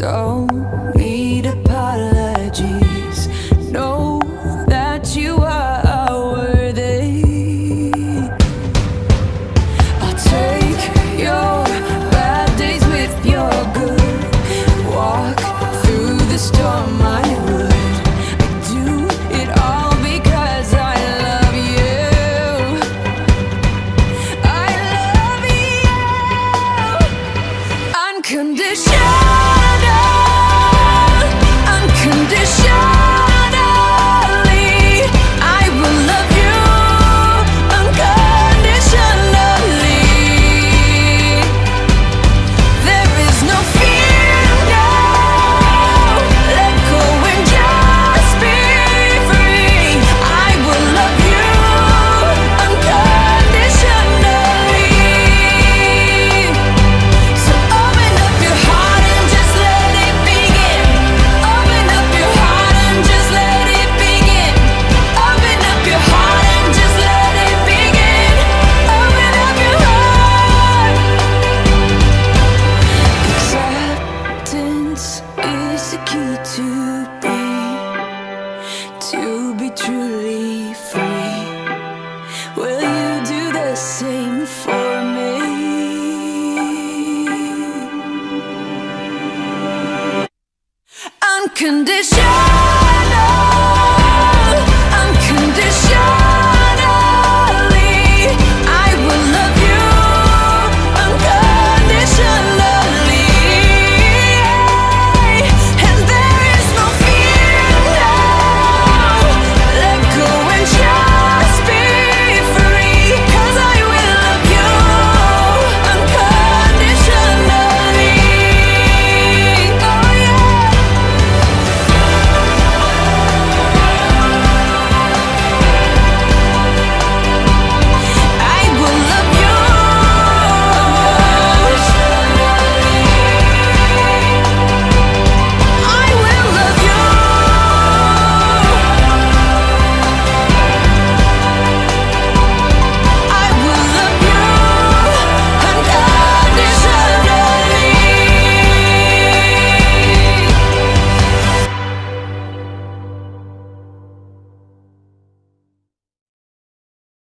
Don't need apologies. Know that you are worthy. I'll take your bad days with your good. Walk through the storm. I Condition to be truly free. Will you do the same for me? Unconditional.